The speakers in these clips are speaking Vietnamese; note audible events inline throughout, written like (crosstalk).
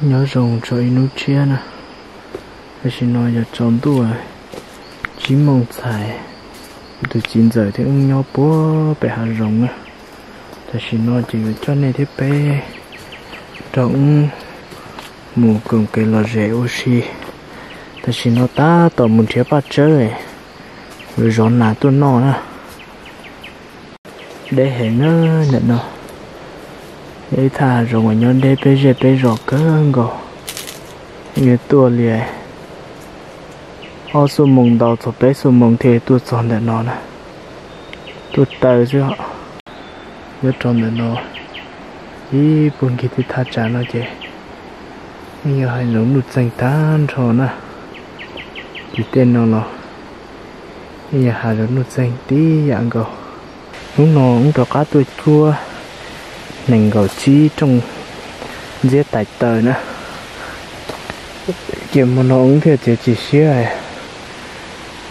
nhớ rồng cho inuchia nè. Hay xin nói giờ tròn tuổi à. chỉ mong xài từ chín giờ thì ông nhau bố bé hà rồng á. Ta xin nói chỉ cho này thì bé. Trong mù cùng cái là rẻ oxy. Ta xin nói ta tỏ một thiết bắt chơi rồi gió nà tôi nó nè để hẹn nó nè nó thế thà rồi mà nhon để bé rẻ bé rõ cơ ngò như tua liền họ xuống mông đầu số bé xuống mông thì tôi chọn để nó nè. Tôi tới chứ họ. Nhớ chọn để nó. Ý, buồn kia thì thà trả nó chứ. Nhiều hai lũ nụt xanh tan rồi nè. Thì tên nó nó nhiều hai lũ nụt xanh tí dạng gầu lúc nó cũng cho cá tôi chua nành gầu chi trong giết tài tờ nữa. Kiếm một nó cũng thiệt chỉ chỉ xíu này.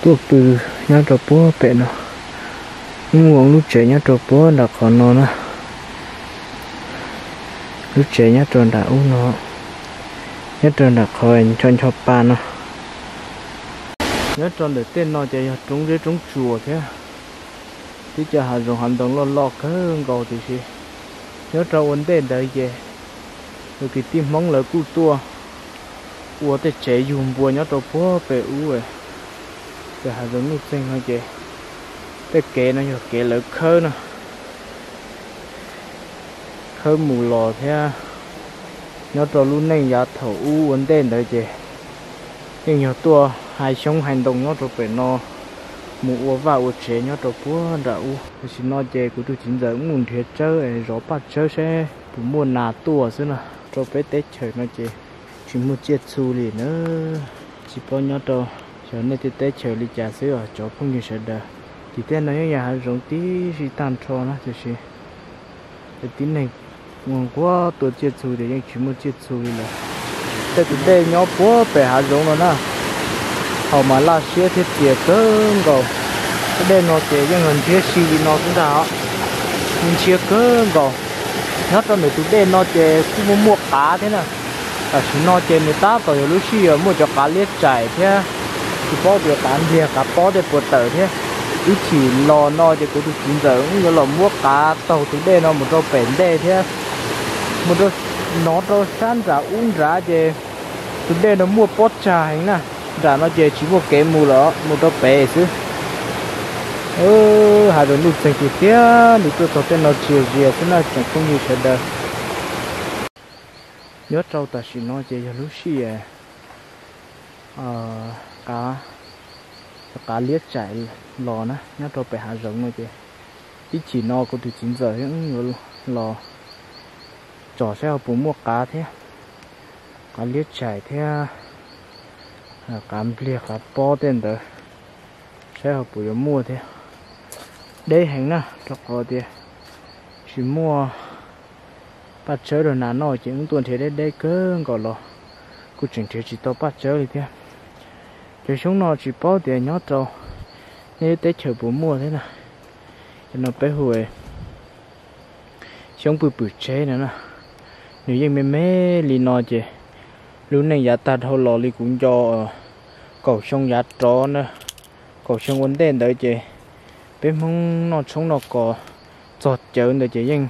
Tuộc từ nhá trò búa bẹ nó. Uống lúc trẻ nhá trò búa đã có nó nữa. Lúc trẻ nhá trò đã uống nó. Nhá trò đã khỏi cho cho ba nó. Nhá trò để tên nó chạy trúng dưới trúng chùa thế. Thì chờ hà dùng hành động lo lo cái gầu thì gì nhớ trâu ổn định đấy kìa rồi cái tim mong lỡ cụ tua. Ua thế chế dùng bùa nhớ trâu phố về u ấy để hà giống như xanh thôi kìa thế kệ nó nhớ kệ lỡ khơ nè khơ mù lò thế à. nhớ trâu luôn này giá thầu u ổn định đấy kìa nhưng nhớ tua, hai sống hành động nhớ trò phải no mù vào ua chế nhớ trò búa đã u. Xin nói của tôi chính giờ cũng muốn thiệt chơi rõ bắt chơi xe. Cũng mua nà tua xưa nè trò bé tết chơi nó chơi, chỉ mua chết xu liền nữa. Chỉ bao nhớ trò cho nên thì tết chơi đi trả xíu ở chỗ không như sợ đờ, thì tết nói nhà hàng rộng tí thì tan cho nó thì gì cái tí này nguồn quá tôi chết xu thì những chỉ mua chết xu đi là thế thì đây nhỏ bố bé hàng rộng rồi nè họ mà la xe thì kế tương cầu đây nó chế cho hình thiết xì nó cũng đó mình chia cơ vào nhất cho mấy tụi đây nó chế cũng muốn mua cá thế nào. À chỉ nó chế người ta còn lúc xì ở mua cho cá liếc chảy thế. Thì có được cá việc cá có để bột tờ thế. Ít chỉ lò no thì cũng được chín giờ, cũng như là mua cá tàu từ đây nó một đôi bền đây thế. Một đôi, nó đôi san giả uống giá chế từ đây nó mua bót trà nè đã nó chế chỉ một cái mù đó một đôi bể chứ ơ, hà đứa nút thành kia đi tôi thấy tên nó chiều gì thế nào chẳng không như thế đâu nhớ trâu ta chỉ nói chơi là lúc xí à. Ờ, cá cá liếc chạy lò nè nhớ trâu phải hạ rộng rồi chị ít chỉ no có từ chín giờ những lò. Trò xe bố mua cá thế. Cá liếc chạy thế. Ờ, cá liếc cá bó tên đó xe bố mua thế đây hành nè cho có thì chỉ mua bắt chớ rồi nà nó chỉ những tuần thế đấy đây cơ gọi lo cứ chỉnh thế chỉ to bắt chớ thì thế. Cho xuống nó chỉ bao tiền nhót trâu. Nên tết chờ bố mua thế nào cho nó bé hồi xuống bự bự chế nữa nè nếu như mẹ mẹ lì nó chứ lúc này giá tạt hồ lò lì cũng cho ờ, cầu sông giá tró nữa cầu sông vấn đề đấy chứ bên mong nó sống nó có giọt chờ để chỉ nhưng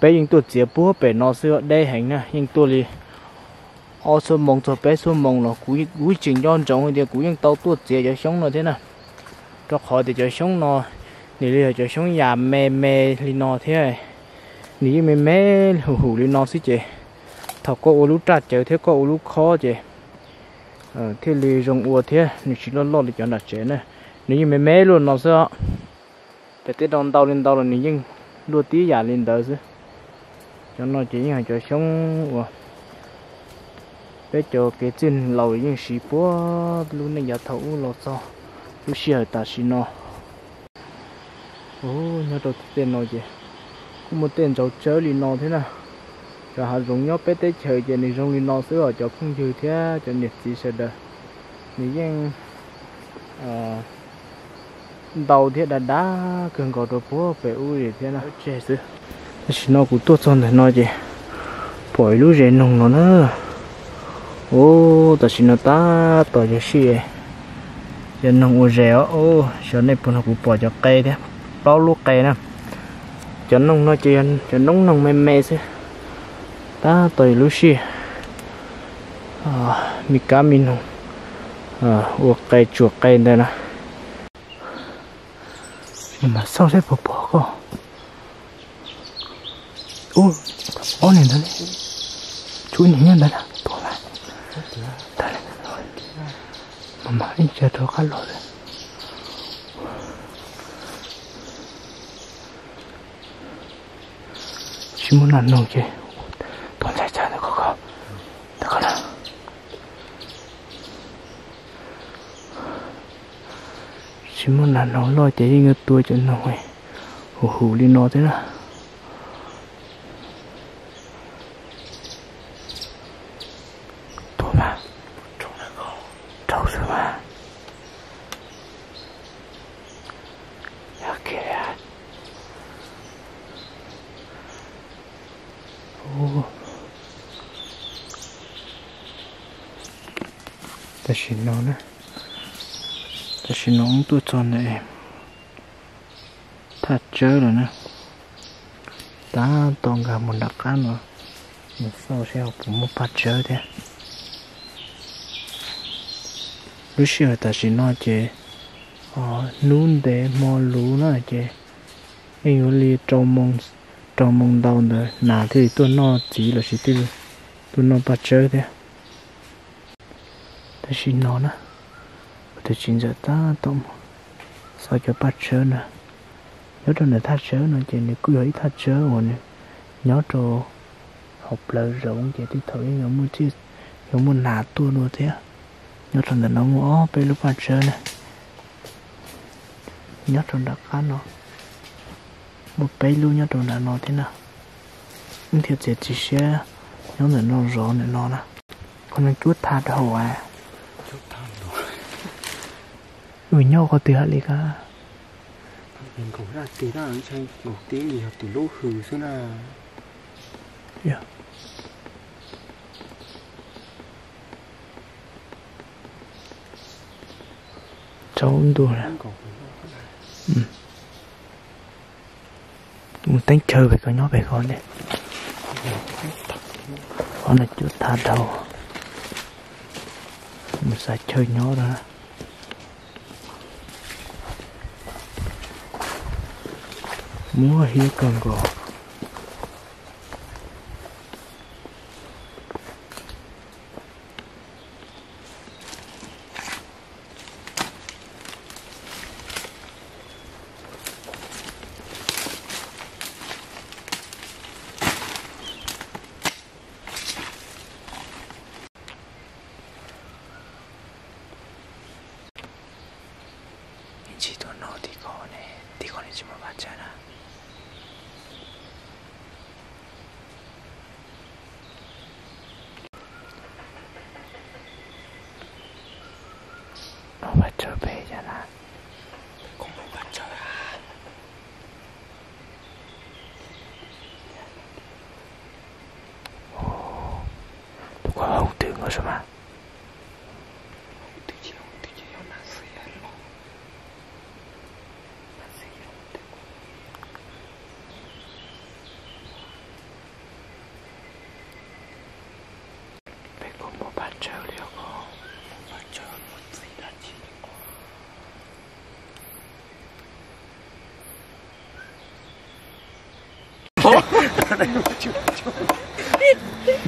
bé nhưng tôi chỉ búa bé nó xưa đây hành nè, nhưng tôi lì ô, số mông cho bé, số mông nó cúi cúi trình cho trọng thì cúi nhưng tao tôi chỉ cho sống nó thế nè. Cho khỏi thì cho sống nó thì là cho sống nhà mẹ mẹ thì nó thế này. Ní mẹ mẹ hù hù thì nó xí chị thọc có ô lú trà chờ thế, có ô lú khó chị ờ thế lì rong ua thế nếu chỉ lo lo thì cho nó chế nè. Nếu mẹ mẹ luôn nó sao để tiết đông tàu lên tàu là nín nhưng đua tí giả lên đỡ chứ. Cho nó chỉ là cho sống ua bé cho cái chân lầu những sĩ búa luôn này giả thấu lò so lúc xưa ta xí nó ô nhớ đầu tiên nó gì cũng một tên cháu chơi lì nó thế nào. Rồi họ dùng nhớ bé tới chơi chơi này dùng lì nó xứ ở cho không chơi thế, cho nhiệt gì sẽ được nếu như à ờ, đầu thế đã đá cường có đồ búa phải u gì thế nào chơi xứ. Nó cũng tốt hơn thì nói gì. Bỏ lú rẻ nồng nó nữa ô ta xin nó ta tỏ cho xí giờ nông u rẻ ô giờ này bọn nó cũng bỏ cho cây thế. Bao lúc cây nè. Cho nông nó chỉ cho nông nông mê mê thế ta tỏ lúc xí à mi cá mi nông à u cây chuột cây đây nè nhưng mà sao sẽ bỏ bỏ cơ ô ô này đây chú nhìn nhận đây nè bỏ lại đây này rồi mà mà đi chơi đó cá lội đấy chỉ muốn ăn nông chứ còn chạy chạy được không được không nào chỉ muốn là nó lo chế đi ngược tuổi cho nó ấy hù hù đi nó thế nào? Does she know that? Xin nó tôi cho này thật chơi rồi nè ta toàn cả một đặc ăn rồi một sau sẽ học một phát chơi thế lúc xưa ta chỉ nói chơi ờ nún để mò lú nó chơi anh li trong mông, trong mông đau nữa nà thì tôi nó chỉ là chỉ tiêu tôi nó phát chơi thế ta chỉ nói nữa từ chín giờ ta tôm sao cho bắt chớ nè nhớ trong này thắt chớ nè chị này cứ hỏi thắt chớ rồi nè. Nhớ cho học lời rộng chị thì thôi nhớ muốn chi nhớ muốn nà tua nữa thế nhớ trong này nó ngó bây lúc bắt chớ nè. Nhớ trong đặc cá nó. Một bây luôn nhớ trong này nó thế nào. Nhưng thiệt chị chỉ sẽ nhớ là nó rõ này nó nè. Con nó chút thắt đầu à. Người nhau có tiếng gì cả mình cũng ra tí ra anh chơi một tiếng gì học từ lúc hừ xưa là. Yeah. cháu ấn độ nè anh còn một tính chơi về con nó về con đấy. Con là chút tha đầu. Mình sẽ chơi nó đó mua hiếu cần gò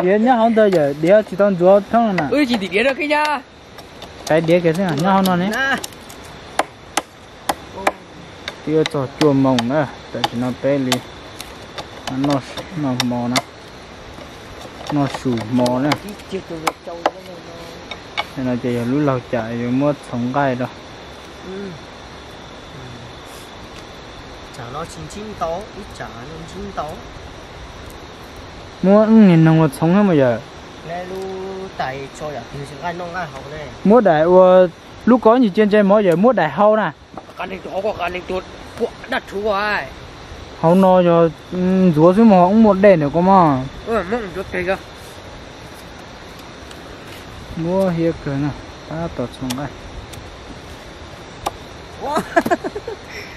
얘 nhà không tới giờ đĩa chỉ toàn chúa thông nè ơi chỉ thì đĩa được cái nha cái đĩa cái thế nào? Nhà không nó nè? Nè. Tiêu cho chua mồng nữa. Tại vì nó bé li nó nó mò nè. Nó sù mò nè. Chỉ chỉ từ việc trâu đó thôi nên là chỉ lú lao chạy mua sống gai đó ừ. Chả nó chín chín tố ít chả nó chín tố mua nghìn đồng một sống hết mà giờ. Nông mua đại lúc có gì trên trên mỗi giờ mua đại hậu nè. Hậu nó cho rúa xuống mà cũng một đèn nữa có mà. Được cơ. Mua hiệp cơ nè ta tọt xuống đây.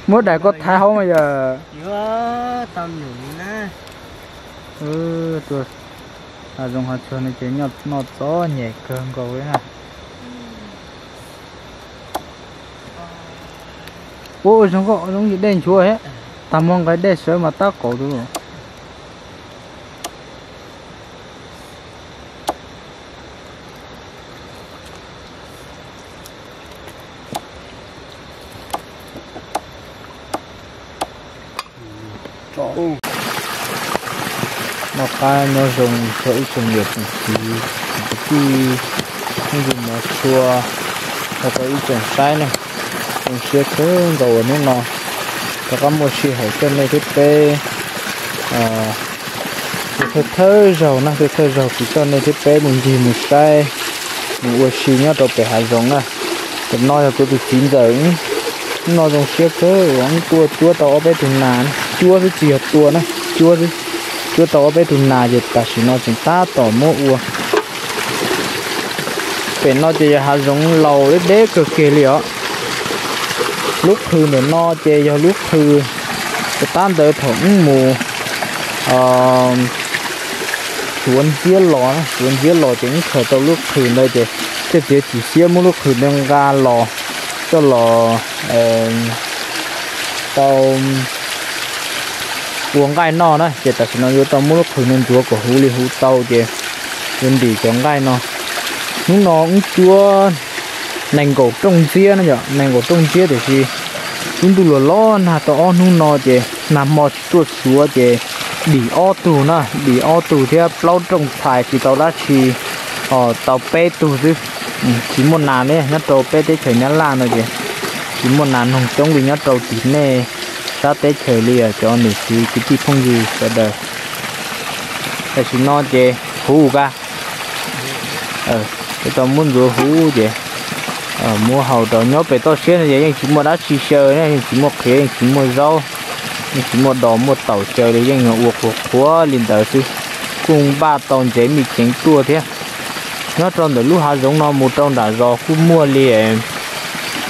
Mua đại có thái không bây giờ. Tao nhủ. Ừ tôi à dùng hạt chuột này chỉ nhọt nhọt gió nhẹ cơn cầu ấy nè ôi chúng có giống như đèn chúa hết ta mong cái đèn sớm mà ta cổ thôi Chỗ maka nó dùng chỗ công nghiệp thì tí. Không dùng mà chua. Nó có ý trồng sai này. Mình sẽ cứ đầu nó nó và có một sự hậu chân này thiết kế à cái ờ, thơ dầu nó, cái thơ dầu thì cho nên thiết kế mình gì một sai. Mình uống xì nhá đầu bể hạt giống à. Thì nói là cứ từ chín giờ nó dùng xếp cơ uống tua tua tao bé từng nàn chua cái chìa tua này? Chua cái cứ tàu bé thùng nà giờ ta chỉ nó chúng ta tàu mua uống bể nó chỉ hạt giống lâu đấy đế cực kỳ liệu lúc thư nữa nó chơi ờ, cho lúc thư cái tan tới thủng mù. Ờ xuống dưới lò xuống dưới lò chính khởi tàu lúc thư nơi chê cái chỉ chỉ xia một lúc thư đang ga lò. Cho lò ờ, tàu cuồng gai no đó. Chỉ ta nó nói vô tàu muốn thử nên chúa của hú li hú tàu chứ nên đi cho gai no. Nó nó cũng chúa nành cổ trông chia nó nhở. Nành cổ trông chia thì gì? Chúng tôi là lo na to nó nó chê nằm mò chuột chúa chứ đi ô tù nó. Đi ô tù thì lâu trong phải thì tàu đã chỉ ờ tàu pe tù chứ. Ừ, chỉ một nàn đấy. Nhá tàu pe tới chảy nhá lan rồi chứ chỉ một nàn hồng trông vì nhá tàu tím nè ta tới chơi lìa cho nửa xí cái gì không gì cho đời ta chỉ nói về hú ga, ờ cái tao muốn rửa hú chê. Ờ, mua hầu đó nhớ về tao xuyên này nhưng chỉ mua đá xì sơ này chỉ mua khế chỉ mua rau nhưng chỉ mua đỏ mua tàu chờ để anh mà uộc của liền tới chứ cùng ba tòn chế mì tránh tua thế. Nó trong được lúc há giống nó một trong đã do khu mua liền.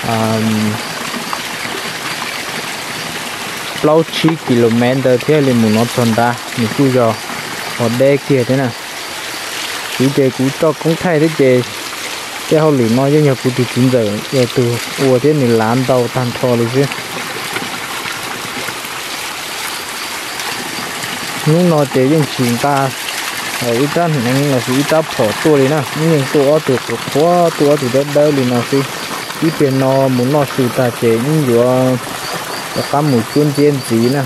Ờ, lâu chi km thế là mình nó tròn ra, mình cứ rò ở đây kia thế nào? Chỉ chơi cú cho cũng thay thế chơi cái hậu lý nói với nhà cụ thì chín giờ giờ từ ua thế này lán đầu tan thò đi chứ. Nhưng nó chơi những chuyện ta, ở ít ra nên là sự ít ta bỏ tua đi nè nhưng tua từ tua tua từ đất đây đi nào chứ. Ít tiền nó muốn nó sự ta chơi những vừa có một cuốn chiến gì nè.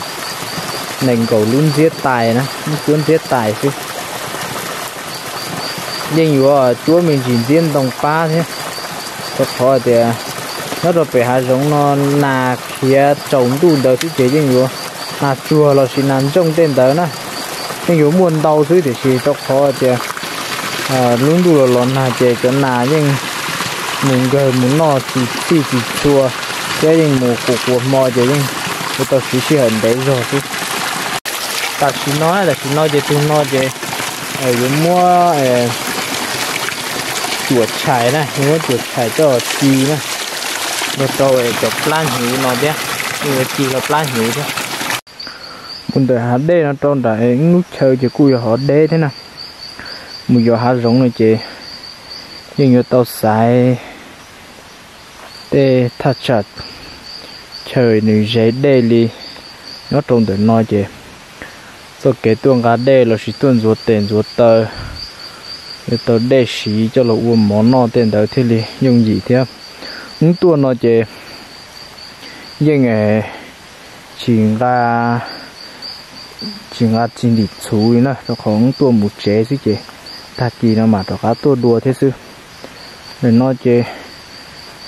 Nành cầu luôn giết tài nè. Cuốn giết tài chứ. Nhưng mà chúa mình chỉ riêng đồng ba thế. Thật khó thì à, nó rồi phải hai giống nó là kia trồng đủ đời chứ chế nhưng mà là chùa là chỉ nằm trong tên tớ nè. Nhưng mà muốn đau thứ thì chỉ thật khó thì à, à luôn đủ là lon là chế cái nà nhưng mình gần muốn nó chỉ chỉ chỉ chùa cái nhưng một cuộc cuộc mò chế nhưng tôi tao chỉ chỉ hình đấy rồi chứ. Ta chỉ nói là chỉ nói để tôi nói để ở mua ờ, chuột chải này mua chuột chải cho chi này. Một đầu ờ, cho plan hiểu nó chứ nhưng mà chi là plan hiểu chứ còn để hạt đê nó tròn đại ờ, nút chơi cho cùi họ đê thế nào. Mùi giờ hạt giống này chị nhưng mà tao xài tê thật chặt trời nữ dễ đê li. Nó trông được nói chứ so kể tuần cả đê là chỉ tuần ruột tiền ruột tờ để tờ đê xí cho là uống món nó tên đầu thế li. Dùng gì thế? Những tuần nó chứ nhưng ngày chỉ là chỉ là chỉ đi chú ý nữa cho không tuần một chế chứ chứ ta chỉ nó mà cho cá tuần đùa thế chứ. Nên nó chứ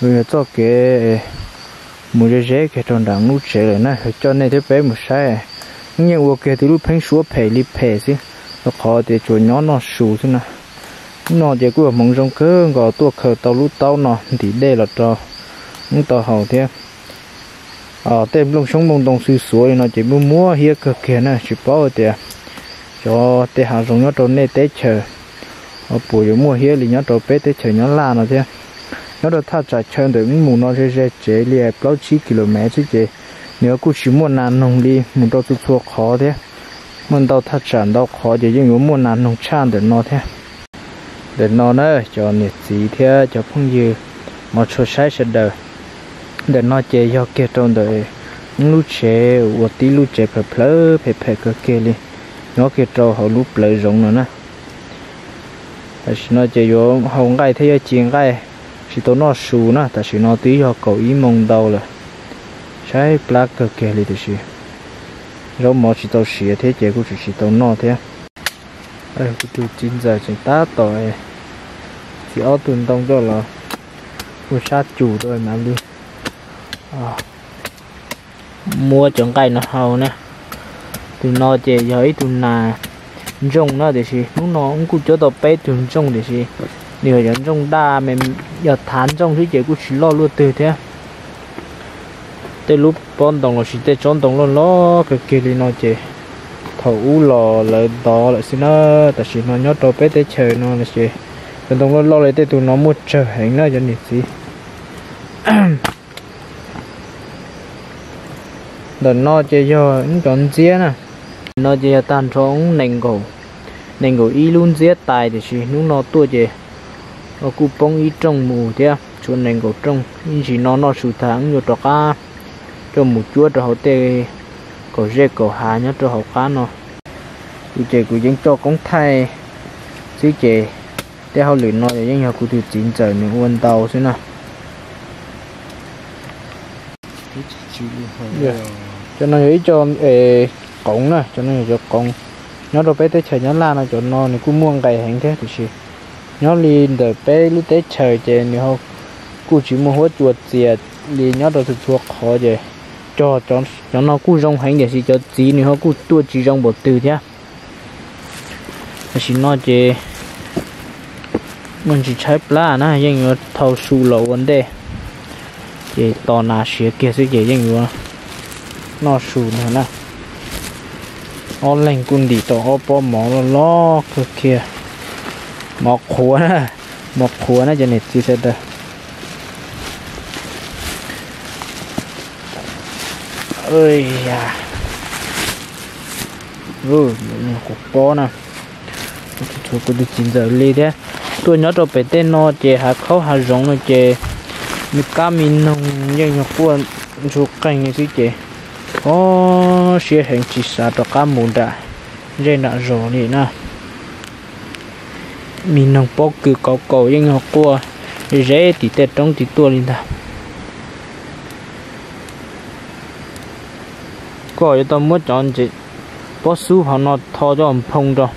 người cho cái một cái dễ cái trong đằng nút chế rồi nè cho nên thế bé một sai. Nhưng ok thì lúc phanh xuống phải li phải chứ, nó khó để cho nhỏ nó sù chứ nè. Nó chỉ có mong trong cơ, gò tua khờ tàu lúc tàu nó thì đây là cho những tàu hậu thế. Ờ tem lông sống mông đông sư suối nó chỉ mua mua hiếc cơ kia nè, chỉ bảo thì cho để hàng dùng nó trong này tế chờ. Ờ, ở buổi mua hiế thì nhớ trâu bé tới chờ nhớ la nó thế nó đồ thắt chặt chân được mù nó sẽ sẽ chế liệt bao chí km chứ chế nếu cứ chỉ muốn nàn nông đi muốn đâu tụt thuộc khó thế. Muốn đâu thắt chặt đâu khó chứ nhưng muốn nàn nông chan được nó thế. Để nó nữa cho nhiệt gì thế, cho phong dư. Mà cho sai sẽ đời để nó chế cho kia trong đời. Lúc chế và tí lúc chế phải phở phải phải cái kia đi. Nó kia trâu họ lúc lợi rộng nữa nè. Nó chế vô hồng gai thấy chuyện gai chỉ tôi nó sù nè tại chỉ nó tí họ cầu ý mong đâu là. Sai black cái kia đi thì rồi mà chỉ tôi xỉa thế chế của chỉ tôi nó thế. Ai cũng chịu chín giờ chỉ ta tội chỉ ở tuần đông cho là của sát chủ rồi mà đi. À. mua chọn cây nó hầu nè. Từ nó chế giới từ nà. Rong nó để gì lúc nó cũng cứ cho tao bé từ rong để gì nhiều nhân trong đa mình giờ thán trong thứ chế của chỉ lo luôn từ thế từ lúc bọn đồng là chỉ để chọn đồng luôn lo cái kia đi nói chế thấu u lò là đó là xin nó ta xin nó nhớ đâu bé tới chơi nó là chế còn đồng luôn lo lại tới tụi nó mua chơi hình nó cho nhiệt gì đợt nó chơi cho những con dĩa nè nó chơi tan trong nành gỗ nành gỗ y luôn dĩa tài thì chỉ lúc nó tua chơi nó cụ bông y trong mù thế chỗ nền cổ trong nhưng chỉ nó nó sụt tháng nhiều trò cá. Cho mù chúa cho họ tê cổ dê cổ hà nhá cho họ cá nó. Cụ chơi cụ dân cho công thay chứ chơi để họ luyện nó để dân họ cụ từ chín giờ những quân tàu xí nào Yeah. cho nó nghĩ cho ê cổng nè cho nó cho cổng nhớ đồ bé tới chờ nhớ la nó cho nó này cũng mua ngày hàng thế thì gì nhớ liền đợi bé lúc tết trời chè nhiều không cô chỉ mua hết chuột chè liền nhớ đồ thực thuộc khó chè. Cho cho cho nó cú rong hành để gì cho tí nhiều không tua chỉ rong bột từ nhá xí nó chè. Mình chỉ chơi plá nè nhưng mà thâu su lẩu vấn đề. Chè to nà xía kia sẽ chè nhưng mà nó sù nữa nè nó lên đi tổ ô bò mỏ lo cơ kia khua nè một khua nè cho nên chỉ sẽ được ơi à ừ cục bò nè thôi cũng được chín giờ đi thế tôi nhớ tôi phải tên nó chè hạt khâu hạt giống nó chè mi cá mi nông như mà quân chú canh như thế chè có xe hình chỉ sao tôi cá mùn đã dây nạ rồi nè mình nông bốc cứ có cầu yên học qua dễ thì tết trong thì tua lên ta. Có cho tao muốn chọn chị bó su họ nó thò cho ông phong cho.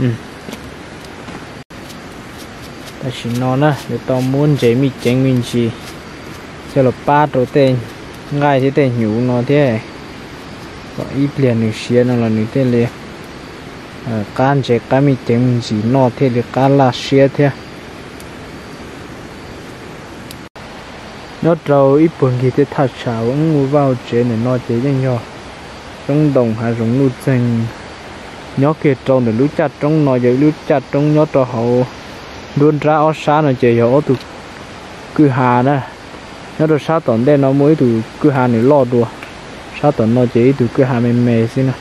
Ừ. Ta chỉ nó nè, để tao muốn chế mi chén mình chỉ. Cho là ba đồ tên. Ngay thế tên nhủ nó thế có ít liền nữ xia nó là nữ thế liền can chế cá mi tiếng gì chỉ nó thế liền cá là xia thế. Nó trâu ít buồn gì thế thật sao vẫn ngủ vào chế này nó chế nhanh nhỏ. Trong đồng hay trong lũ chân nhớ kia trâu này lũ chặt trong nó giờ lũ chặt trong nhớ trâu hậu. Luôn ra ở xa nó chế ở tụ cứ hà đó nó trâu xa tổn đây nó mới tụ cứ hà này lo đùa xa tận nó chỉ tụ cứ hà mê mềm xin à.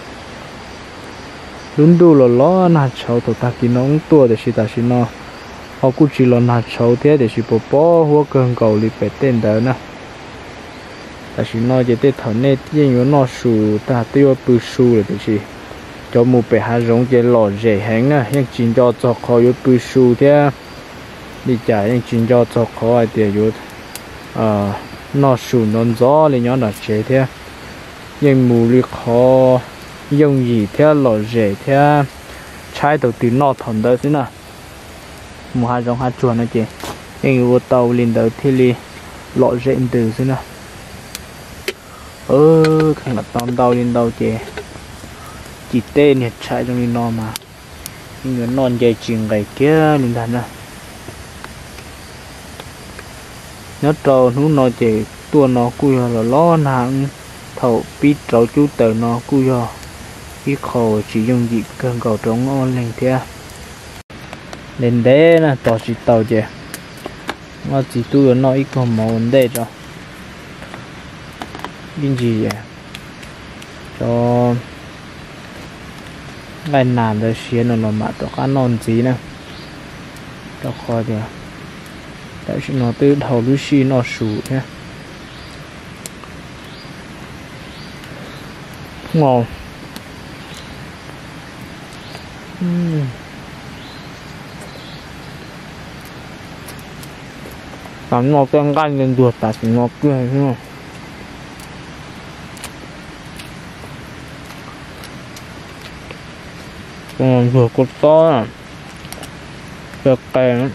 Luôn đủ lo lo na cháu tụ ta kí nó tua để xí ta xí nó họ cũng chỉ lo na cháu thế để xí bố bố hoa cần cầu li bể tên đó nè ta xí nó chỉ tết thằng này nhưng nó sù ta tiêu bự sù rồi để xí cho mua bể hà giống cái lo dễ hẹn à nhưng chỉ cho cho khó yếu bự sù thế à. đi trả nhưng chỉ cho cho khó ai tiền yếu à nó sù nó gió lên nhau là chế thế à nhưng mù lì khó dùng gì thế, lò rẻ thế, trái đầu tiên nó thằng đó chứ nè mù hai giống hai chuồn nữa chị. Nhưng vô tàu lên đầu thì lì, lọ rẻ từ xin nè ơ khang là tàu tàu lên đầu chị. Chỉ tên thì trái trong đi nó mà. Nhưng non dây chuyền gầy kia lên đàn nè nhớ trâu nó nói chị, tua nó cùi là lo nặng thầu biết trâu chú tờ nó cú do. Ít khổ chỉ dùng gì cơn cầu trống ngon lên thế à. nên đấy là tỏ chỉ tàu chứ mà chỉ tu nó ít còn màu vấn đề cho. Nhưng gì vậy? Cho ngày nàn được xuyên nó nó mà cho cá non gì nè. Cho khó thì tại vì nó từ đầu lúc xí nó sụt nhé ngon uhm. cảm ngọt canh canh lên ruột ta chỉ ngọt cười đúng không còn ruột cột to à. Ruột kèm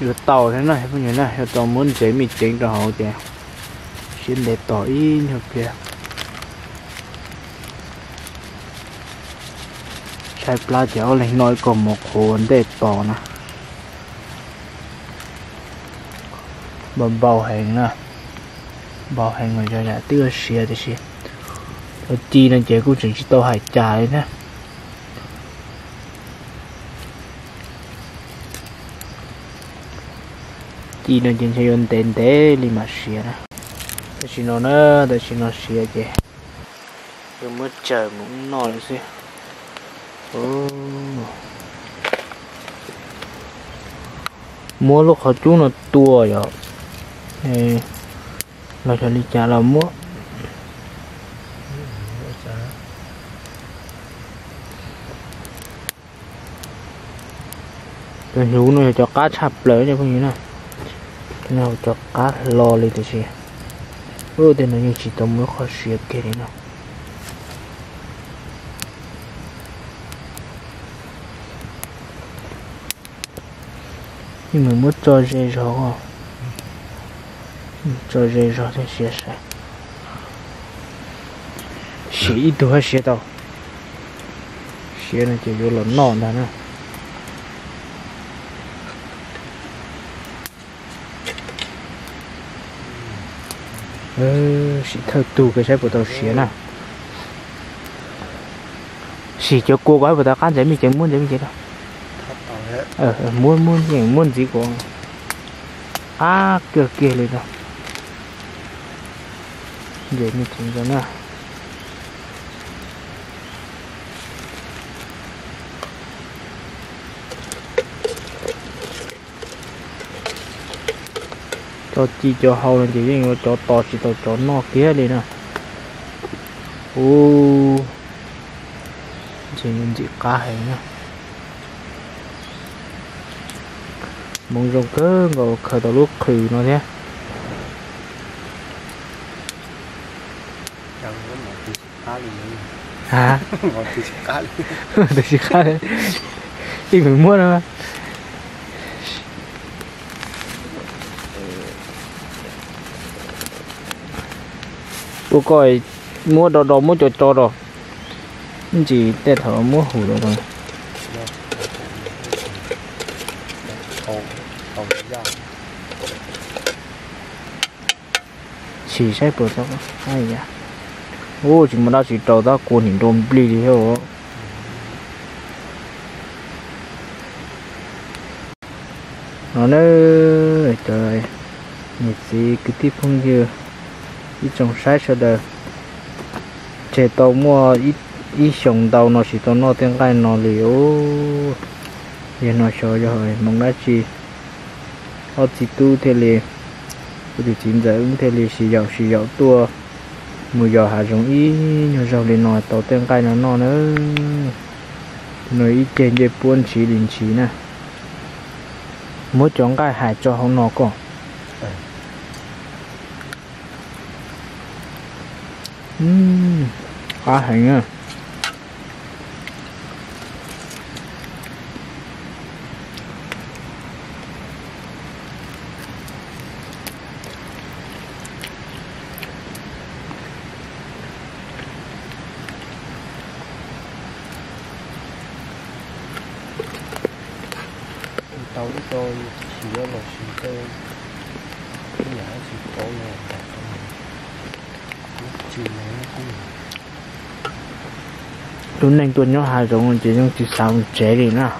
rồi tàu thế này bây giờ này. Tàu muốn chế mì chính cho họ kìa. Xin để tỏ in hợp kìa. Sai pla chéo lên nói còn một hồ vấn đề tỏ nè. Bầm bảo hành nè. Bảo hành người cho nhà tiêu xìa thì xìa. Rồi chi nên chế cũng chỉ tàu hải trà nè. Chi nên trên xe yon tên tế li mà xìa nè ta chỉ nó nè ta chỉ nó xìa chứ rồi mất trời muốn nói xìa mua lúc họ chú nó tua rồi nè là cho đi trả là mua cái hữu này cho cá chập lỡ cho con như nào cho cá lo lên thì gì ôi thì nó như chỉ tao mới khó xếp cái này nào nhưng mà muốn cho dễ rõ không cho dây rõ thì sẽ sai xí ít đồ hay xí đâu xí này chỉ vô là non thôi nè ờ xí tù cái xe của tàu xí nè xí cho cô gái của tao cán giải mi chẳng muốn gì đâu ờ, ờ muốn muốn gì muốn gì của à kia kia lên đâu để mình chỉnh cho nè cho chi cho hậu là chỉ nhưng cho to chỉ to cho nó kia đi nè ô chỉ mình chỉ cá hay nè mong rong cơ ngồi khởi đầu lúc khử nó thế. Hả? (laughs) Một tí cá được gì khác đấy đi mình mua đâu bố coi, mua đồ đồ, mua cho cho đồ. Chỉ để thở mua hủ đồ thôi chỉ sẽ bớt đó ai ya ô chỉ mà đã chỉ trâu ta cuốn hình đồn bì đi hiểu nó nơi trời nhiệt gì cứ tiếp không chưa ít trồng sai sợ đời chế tàu mua ít ít trồng tàu nó chỉ tàu nó tiếng cái nó liều giờ nó sợ rồi mong đã chi. Họ chỉ tu thế liền thì chín giờ ứng thế liền sử dụng sử dụng tua. Mùi giờ hạ giống ý nhỏ giàu liền nói tàu tiếng cái nó nó nữa nói ít tiền để buôn chỉ linh chỉ nè mỗi chọn cái hại cho không nó còn Ừm, khá hành à. Lúc này tôi nhớ hai giống chỉ những chỉ sao chế đi nữa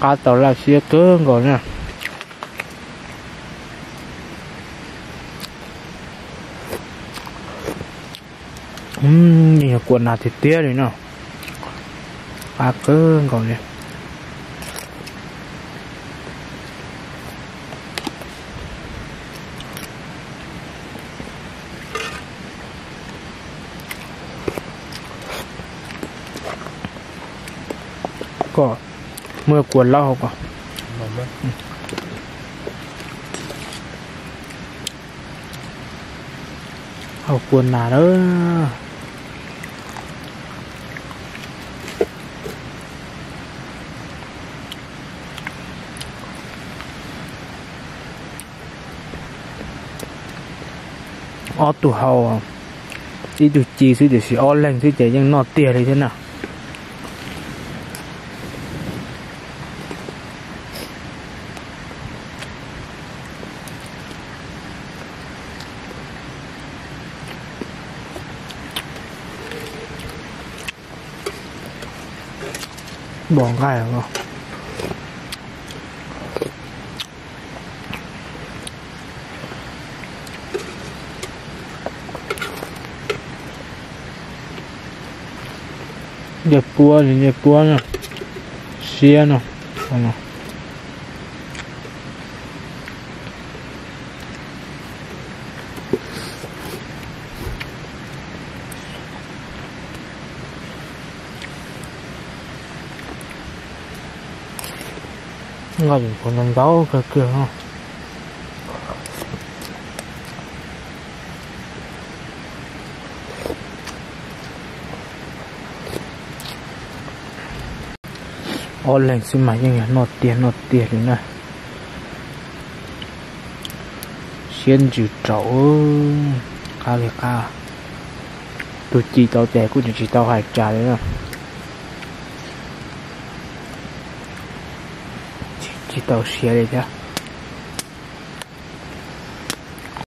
cá tàu là xia cơ rồi nè. Ừm, nhìn quần nào thì tía đấy nè. Cá cơ rồi nè. Có mưa cuốn lâu có hậu cuốn nào đó tụ hậu à đi tụ chi suy để xí ó lên suy để nhưng nó tiền thì thế nào bỏ gai không đẹp bua thì đẹp bua nè xia nè của nàng giáo cơ kia không ô, lên xin mà nhưng nọt tiền nọt tiền nữa. Nè xin chịu trổ ca liệt ca tôi chỉ tao tè cũng chỉ tao hai trả đấy nè داشت یریده